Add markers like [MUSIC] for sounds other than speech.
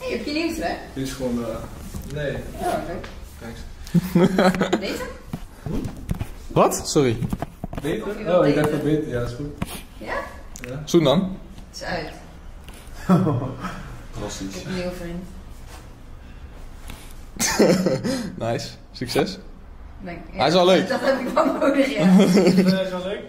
Hey, heb je hè? Dit is gewoon, eh nee. Oh, leuk. Kijk. Deze? [LAUGHS] Wat? Sorry. Beter? Oh, ik dacht dat beter. Ja, is goed. Ja? Ja. Zoen dan. Het is uit. [LAUGHS] Fantastisch. Ik heb een nieuwe vriend. [LAUGHS] Nice. Succes. Hij is wel leuk. Dat heb ik wel nodig, ja. Is al wel leuk?